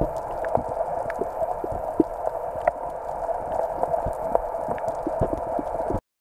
you